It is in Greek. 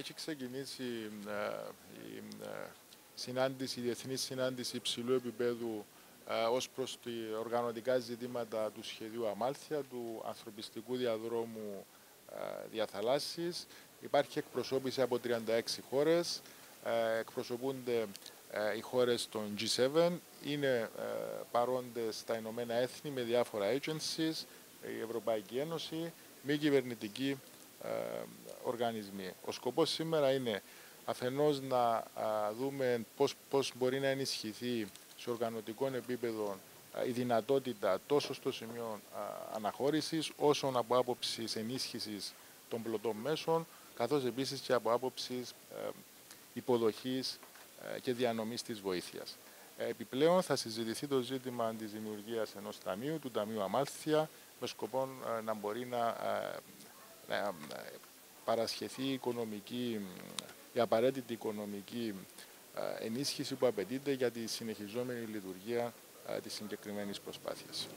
Έχει ξεκινήσει ε, η ε, συνάντηση, η διεθνής συνάντηση υψηλού επίπεδου ε, ως προς τα οργανωτικά ζητήματα του σχεδίου Αμάλθια, του ανθρωπιστικού διαδρόμου διαθαλάσσης. Υπάρχει εκπροσώπηση από 36 χώρες, εκπροσωπούνται οι χώρες των G7, είναι παρόντες στα Ηνωμένα Έθνη με διάφορα agencies, η Ευρωπαϊκή Ένωση, μη κυβερνητικοί οργανισμοί. Ο σκοπός σήμερα είναι αφενός να δούμε πώς, πώς μπορεί να ενισχυθεί σε οργανωτικό επίπεδο η δυνατότητα τόσο στο σημείο αναχώρησης όσο από άποψης ενίσχυσης των πλωτών μέσων καθώς επίσης και από άποψης υποδοχής και διανομής της βοήθειας. Επιπλέον θα συζητηθεί το ζήτημα της δημιουργίας ενός ταμείου, του Ταμείου Αμάλθια, με σκοπό να μπορεί να, να παρασχεθεί οικονομική, η απαραίτητη οικονομική ενίσχυση που απαιτείται για τη συνεχιζόμενη λειτουργία της συγκεκριμένης προσπάθειας.